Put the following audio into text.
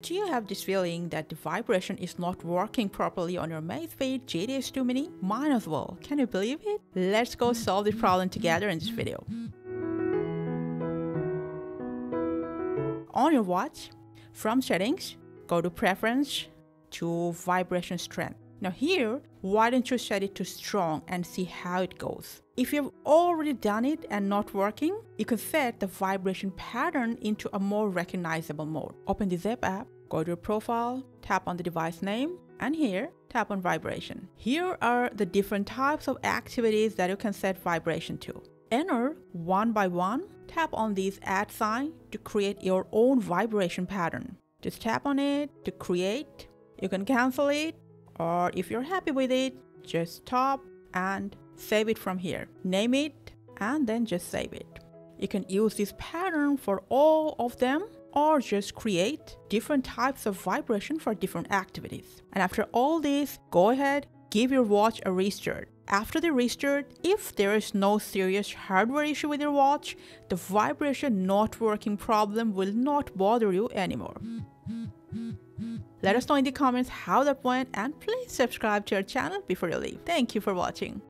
Do you have this feeling that the vibration is not working properly on your Amazfit GTS 2 Mini? Mine as well. Can you believe it? Let's go solve this problem together in this video. On your watch, from settings, go to preference to vibration strength. Now here, why don't you set it to strong and see how it goes. If you've already done it and not working, you can set the vibration pattern into a more recognizable mode. Open the Zepp app, go to your profile, tap on the device name, and here, tap on vibration. Here are the different types of activities that you can set vibration to. Enter one by one, tap on this add sign to create your own vibration pattern. Just tap on it to create. You can cancel it or if you're happy with it, just stop and save it from here. Name it and then just save it. You can use this pattern for all of them or just create different types of vibration for different activities. And after all this, go ahead, give your watch a restart. After the restart, if there is no serious hardware issue with your watch, the vibration not working problem will not bother you anymore. Let us know in the comments how that went and please subscribe to our channel before you leave. Thank you for watching.